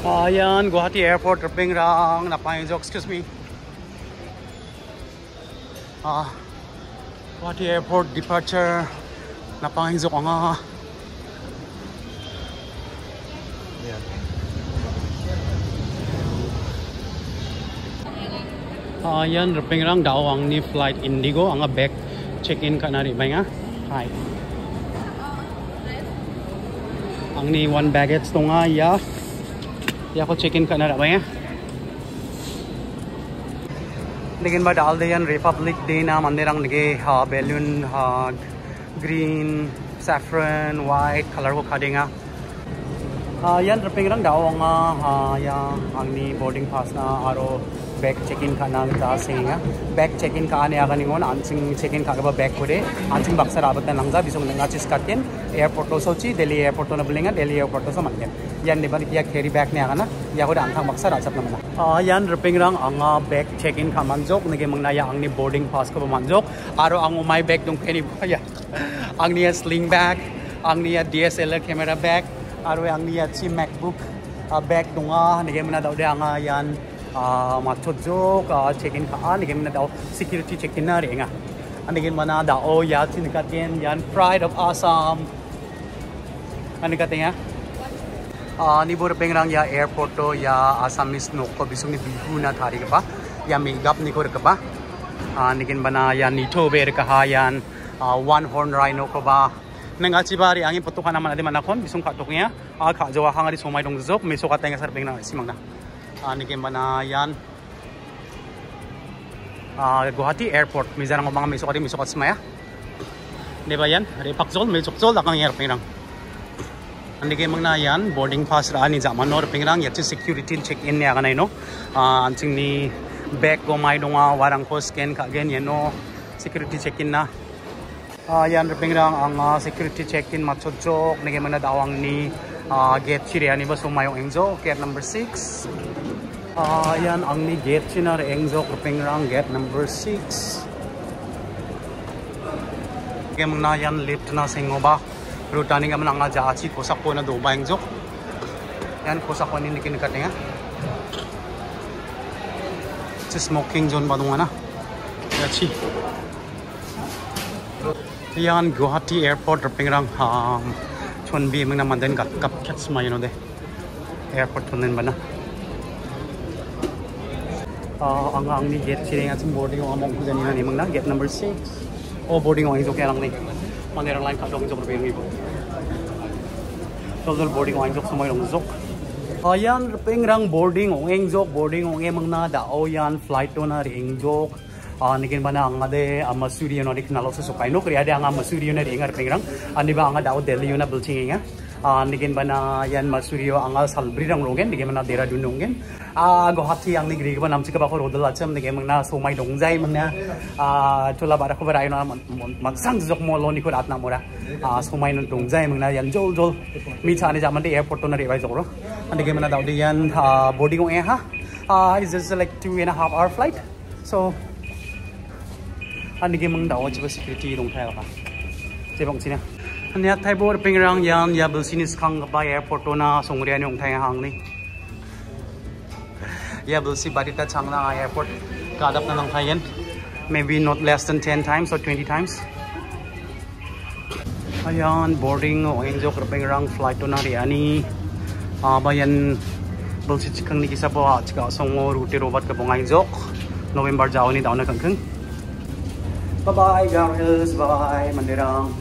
Ayan, Guwahati Airport, Raping Rang, napangin excuse me. Ah, Guwahati Airport departure, napangin ko nga. Ayan. Raping Rang, daw ang ni flight Indigo, ang back check-in ka na rin ba nga? Hi. Ang ni one baggage to nga, yeah. या फिर चिकन खाना भैया लेकिन बट डाल दे Republic day ना मंदिर रंग लगे। हाँ बैलून हाँ ग्रीन सैफरन वाइट कलर को खा देगा। हाँ यान रपिंग रंग डाओ हाँ या अंगनी बोर्डिंग पास ना, आरो। 백 체킨 가능 다 생이야 백 체킨 가네 아가니 건 안칭 체킨 가가 백 거래 안칭 박사 아버다 남자 비송 능가 치스 같은 에어포트 소치 델리 에어포트 나 불링아 델리 에어포트 소 만데 यान निबर किया कैरी बैग ने आगाना या गोरे आंखा मक्सर आचप नमना आ यान रिपिंग रंग आंगा बैग चेक इन खा मानजोक नगे मंगना या आंगनि बोर्डिंग पास को मानजोक आरो आंगो माय बैग दं फेनि या आंगनि या स्लिंग बैग आंगनि या डीएसएलआर कैमरा बैग आरो आंगनि या मैकबुक बैग दंगा नगे मना आंगा यान in ka mang na daw security check in na ringa anigin mana daw ya tinikatin yan pride of Assam. ano ka tinga ni bor pengrang ya airport to ya asamis no ko bisung ni bihu na thari ka ya mi gap ni ko ka ba nigin bana ya ni to ber ka ha yan one horn rhino ko ba nang achi bari angin putu kana man adi man akon bisung ka toknya a kha jawa hangari somai dong jok me so ka tenga sar simang na nigin bana yan Guwahati Airport. Mijarang mga miso ka rin miso ka smaya. Di ba yan? Repak zol may zol akang air ke mang na yan boarding pass ra ni zaman nor pingrang yat security check in ya kanai no? Anching ni bag ko mai donga warang ko scan ka gen yan no? Security check in na. Yan pingrang ang security check in machojok ni ke mang na dawang ni gate chiri ani ba sumayong engzo gate number 6 yan ang ni gate chinar engzo pingrang gate number 6 ke mang na yan lift na singoba Rutani nga man nga jachi kosak ko na do bayang jok. Yan kosak ko ni nikin katinga. Sa smoking zone ba na? Jachi. Yan Guwahati Airport pingrang um, chon bi mang naman din kap kap kats ma yun de. Airport tunin ba na? Uh, ang ang ni gate sila nga boarding ang among ganina ni mang na gate number 6. Oh boarding ang iso kaya lang ni. Mandirang lain kadong jok berbeda ibu. Total boarding ang jok semua yung jok. Ayan, pengrang boarding ang jok, boarding ang emang na dao yan, flight to na ring jok. Ah, nigin ba na ang yun adi kinalo sa sukay no, kaya ade ang Masuri yun adi ingar pengrang. Ani ba ang dao Delhi yun na bulching nga. Ah, nigin ba na yan Masuri yun ang salbri rang rongen, nigin ba na dera dun rongen. Ah, Guwahati ang nigri ba namsi ka ba ko rodol acham nigin mang na sumay dongzay mang na ah tula bara ko bara yun na magsang jok mo lo ni ko rat na mora. Ah, sumay nun dongzay mang na yan jol jol. Mi chani jaman de airport to na rewai jok ro. Nigin ba na daw di yan boarding ng eh ha. Ah, is just like two and a half hour flight. So, anh đi mong đảo cho security đồng thay là chế bằng xin anh nhớ thay bộ ping rang yan ya bel sinis khang ba airport na song rian yong thay hang ni ya bel si barita chang na airport kadap na lang thay maybe not less than 10 times or 20 times. Ayan boarding o ang jok ping rang flight to na riani ah ba yan bel si chikang ni kisa po chika song route robat ka bongay jok November jaw ni daw na kangkang Bye-bye, guys. Bye, Mandirang.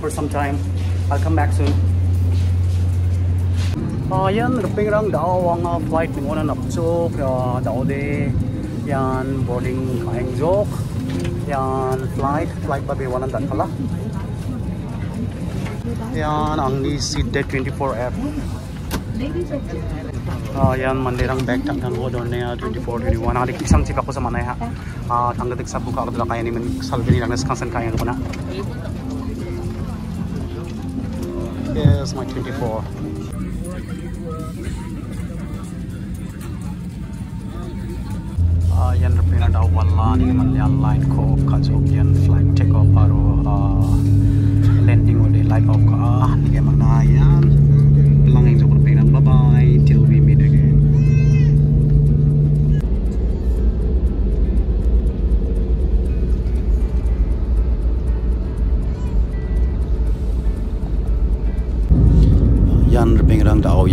For some time. I'll come back soon. Uh, yan, ruping rang daw ang flight ng una napsok. Uh, daw de yan, boarding kaing jok. Yan, flight. Flight ba biwanan dan pala. Yan, ang ni seat day 24F. Uh, yan, mandirang back tak dan ko doon na 24, 21. Adik isang tip ako sa manay ha. Uh, tanggadik sa buka ako kaya ni man salvi nilang naskansan kaya ko na. Yes, my 24. Uh, yan rin na daw wala ni man yan line ko kajok yan flight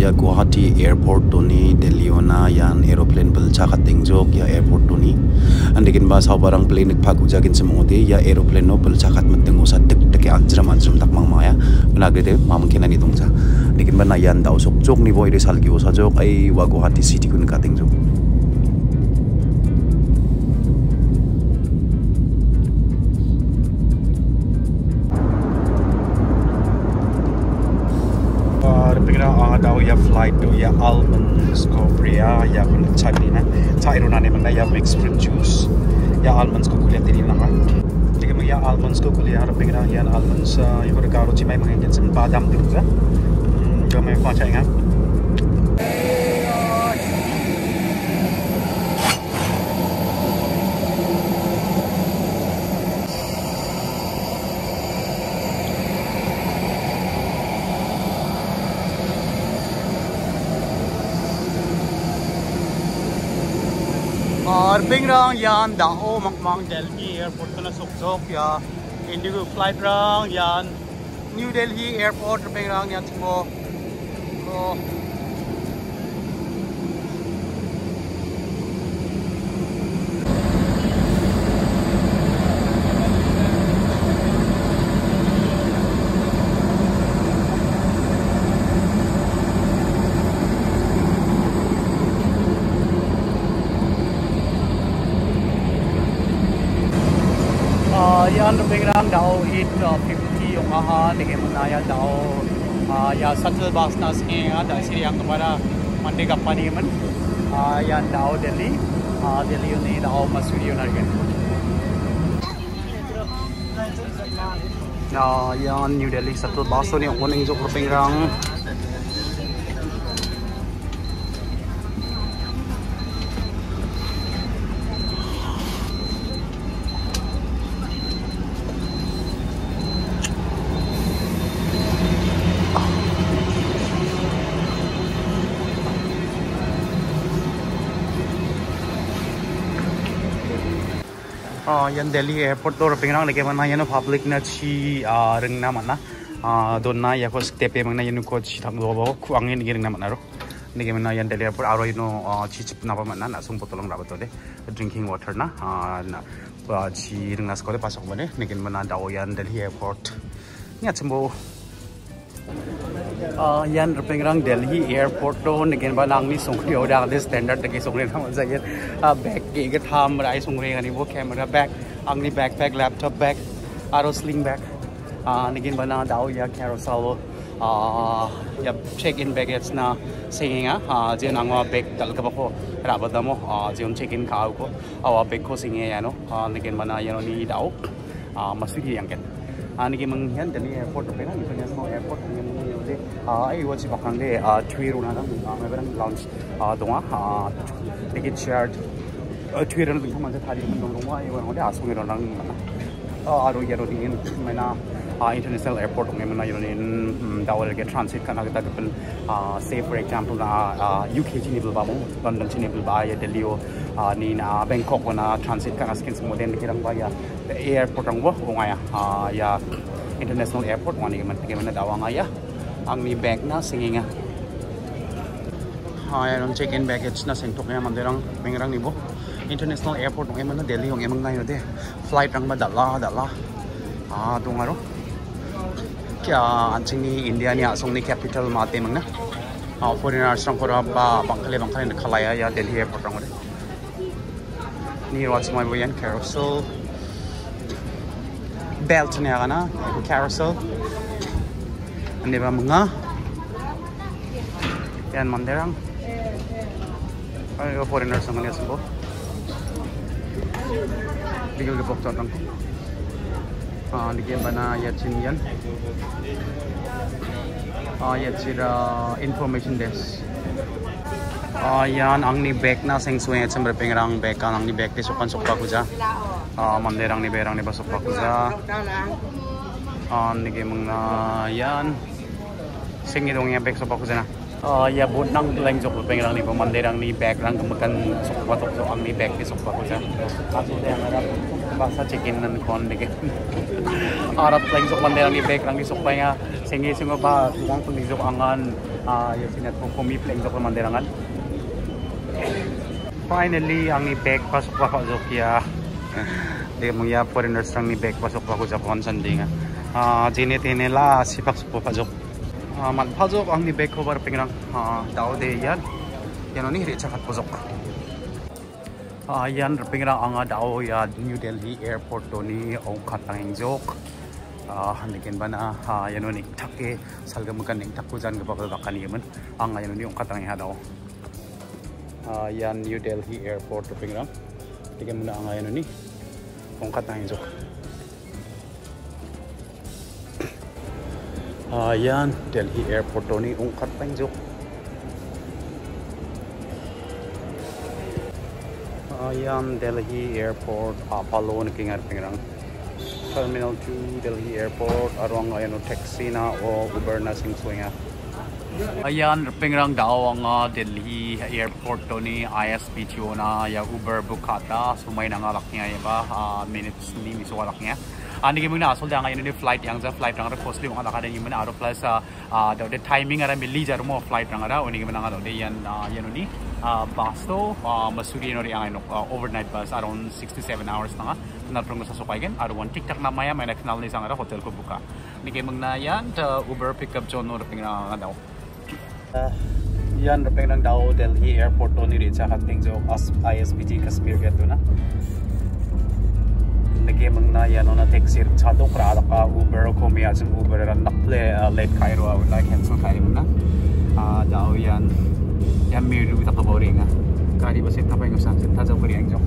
airport to ni Delhi ona yan aeroplane bel chakat tingjok ya airport to ni andikin ba saw barang plane pak ujagin semode ya aeroplane no bel chakat menting usa tek tek anjram anjram tak mang maya benagede mamang kenani dongja dikin ba na yan dao sok jok ni boy de salgi usa jok ai wa Guwahati city kun kating jok ya flight to ya almonds ko pria ya kun chai na chai ro na ne mang ya mixed fruit juice. Ya almonds ko kuliah tiri na kan tiga mang ya almonds ko kuliah ro pengra ya almonds ya ko ka ro chi mai mang gen Harbing-rang yan dao mangmang Delhi Airport tala sok sok ya Indigo flight rang yan New Delhi Airport rbing rang yan simo ko yan pengrang dao hit 50 yung aha nige muna ya dao ya shuttle bus na singe nga da siri ang kamara mandi kapani man yan dao delhi delhi yun ni dao masuri yun argan na yan new delhi shuttle bus ni ang kuning jok pengrang yan Delhi airport to pingrang lagi mana yan public na chi reng na mana don na ya ko stepe mana yan ko chi thang do bo ku angin gi reng na mana ro nige mana yan Delhi airport aro ino chi chip na ba mana na sung potolong ra to de drinking water na na chi reng na skole pasok bane nige mana dawo yan Delhi airport chimbo uh, यान रुपेंग्रांग दिल्ली एयरपोर्ट तो निकेन बा नांगनी सोंगरी ओडा आदे स्टैंडर्ड तगे सोंगरी था मतलब मज़ा गे बैग के गे थाम राय सोंगरी गनी वो कैमरा बैग आंगनी बैकपैक लैपटॉप बैग, आरो स्लिंग बैग निकेन बा ना दाओ या कैरोसेल या चेक इन बैग इट्स ना सेंग आ जे नांगवा बैग तल के बखो राबदमो जे उन चेक इन खाओ को आ बैग को सिंगे यानो निकेन बा दाओ मसुगी यांगे Delhi airport airport ng yung de ai wa chi bakang de twi ru na dang ma berang lounge donga ticket shared twi ran bing man thari man dong wa ai wa de asung ro nang na aro ya ro ding mana international airport ng mana yun in dawal ge transit kana ga gapel say for example na UK chi ni ba mo London chi ni ba ya Delhi ni na Bangkok na transit kana skin mo den kirang ba ya airport ang wo ko ngaya ya international airport wani man tige man dawa ngaya ang ni bag na singinga ya ron check in baggage na sing tok ya man derang mengrang ni bo international airport ng man na Delhi yung emang ngayon de flight ang madala dala. Ah dungaro kya anching ni India ni asong ni capital mate mang na. Ah foreigners rang kora ba bangkale bangkale na khalaya ya Delhi airport rang ni watch my boyan carousel. Belt niya kana carousel hindi ba mga yan manderang. Ay foreigners ang kanya sumbo bigil ke pokton rang ah digyan ba na yatsin yan? Ah yatsira information desk. Ah ang ni bag na sing suwe at sambre pengrang bag kan ang ni ti sukan sukpa ko ja ah manderang ni berang ni basukpa ko ja ah nige mga yan sing idong ya bag sukpa ko ja na uh, ya bu. Nang leng jok lu pengrang ni pemandai rang ni back rang kemakan sok patok sok ang ni back ni sok patok sa asu de ang arap basa chicken nan kon de arap leng jok mandai rang ni back rang ni sok pa nga singi singo ba tuang pun ni jok angan. Uh, ya sinat po kumi leng jok mandai rangan finally ang ni back pasok pa jok ya. De mo ya foreigners ni back pasok pa ko Japan sandinga ah jine tene la sipak po pa jok man pajok ang ni back cover pengrang daw de yan yan ni ri chakat pojok yan pengrang ang daw ya New Delhi airport to ni ong katang jok handikin ba na yan ni take salga makan ning takku jan ga bakal bakan yemen ang yan ni ong katang ha daw yan New Delhi airport to pengrang mo na ang yan ni ong katang jok Ayan, Delhi Airport to ni ungkat penjuk. Ayan, Delhi Airport, Apollo ni kingar pingrang. Terminal 2, Delhi Airport, arwang ayan o taxi na o Uber na sing swinga. Ayan, pingrang daw ang uh, Delhi Airport to ni ISPTO na ya Uber bukata. Sumay na nga lak niya ba, uh, minutes ni misuwalak niya. Ani gi mungna asol dang ini flight yang za flight rang costly wang ada kadang yimana aro plus uh the timing ara milli jar mo flight rang ara oni gi mena ngado de yan yan ni basto masuri no yang no overnight bus around 67 hours na na prong sa sukay gen aro one tiktak na maya may naknal ni hotel ko buka. Ni gi mungna yan uber pickup zone no ping na ngadaw yan ping nang daw Delhi airport to ni ri cha hating jo ISBT Kashmir get na nage mangna ya no na taxi chado kra da ka uber ko mi azum uber ran nakle late kairo au na cancel kai muna a dao yan yan mi ru ta ka boring a kari ba set ta pa ngam san ta ja bari ang jong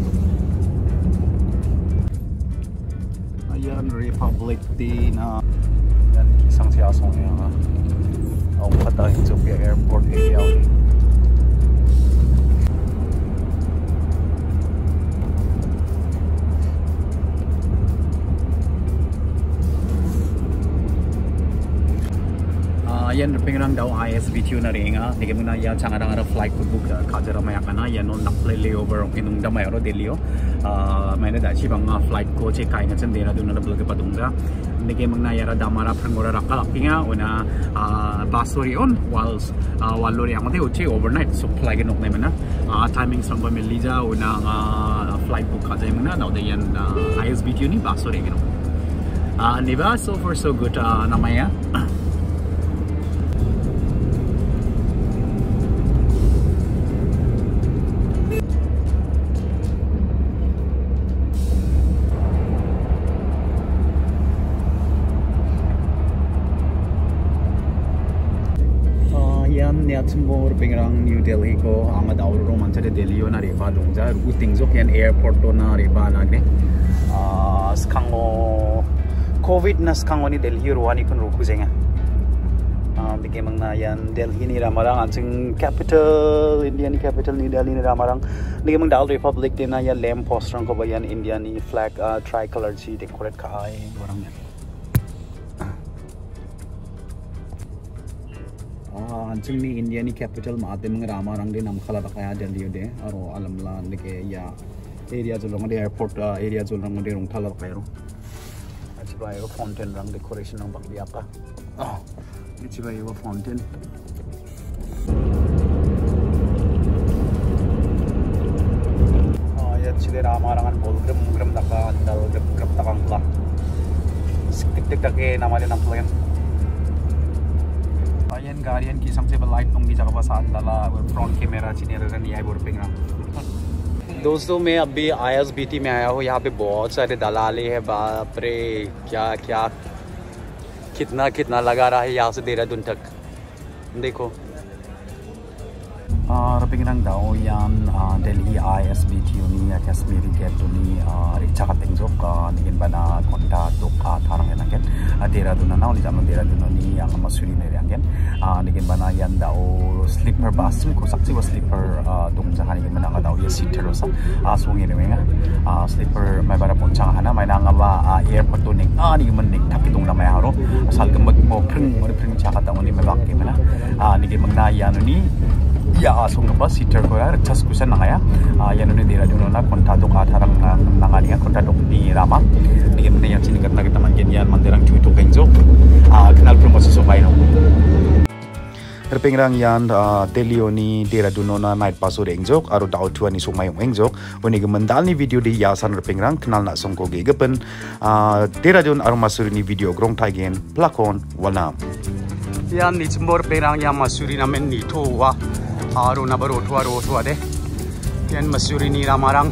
ayan republic din na yan isang siya song ya ang kata Ethiopia airport area ayan ping nang daw ISB tuna renga nege muna ya changara ngara flight book book ka jara maya kana ya no play layover inung da mayaro delio ah, maine da chi bang flight ko che kai na chen dera duna da blog pa patunga nege mangna yara damara raka rakka pinga ona ah, basori on ah, whiles wallori amade uche overnight so flight nok ne mana timing samba me lija ona flight book khajai mangna now the yan ISB tuni basori ngeno Neva, so far so good, uh, Namaya. Luxembourg pingrang New Delhi ko ang daur ro man chade Delhi yo na reba lungja u tingjo kian airport to na reba na ne ah skango covid na skango ni Delhi ro ani kun ro kujenga ah bige mang na yan Delhi ni ramarang anjing capital India ni capital ni Delhi ni ramarang bige mang dal republic din na ya lamp post rang ko ba yan India ni flag tricolor ji decorate ka ai warang yan nike ya area jo long de airport area jo long de rong thala kaya ro. Achi ba yo fountain rang decoration rang bak dia ka oh achi ba yo fountain. Ya chile rama rangan bol gram gram daka andal gram gram takang pula. Tik tik take namanya nampulayan yan garian guardian ki sam se ba light tong bi jaga pas an dala front camera chine ra ni ai bor pinga दोस्तों मैं अभी आयस बीटी में आया हूँ। यहाँ पे बहुत सारे दलाले हैं। बाप रे क्या क्या कितना कितना लगा रहा है यहाँ से देहरादून तक। देखो। और पिंगरंग दाओ यान Delhi I S B T होनी या कश्मीरी गेट होनी और इच्छा का तेंगजोक का निगिन बना कॉन्टा तो na na uli jam Dehradun ni yang masuri ne yan nigin ba na yan daw sleeper bus ko sakchi wa sleeper dong ja hani mana nga daw ya seater sa asung ni wenga sleeper mai bara pon chang hana mai na nga ba airport to ning ani man ning thak dong na haro sal ga mag mo phring mo phring cha ka ta ni mai bak ke mana ni ge magna ya no ni ya asung ba seater ko ya chas kusan na ya ya no ni dira duno na konta do ka tharang nga ni konta ni rama ni mana ya Rpeng rang yan telio ni dera duno na night paso reng jok aro dau tua ni sumai ong jok oni ge mendal ni video di yasan rpeng rang kenal nak songko ge gepen dera dun aro masuri ni video grong thai gen plakon wana yan ni chimbor perang ya masuri na men ni to wa aro na baro to aro to de. Yan masuri ni ramarang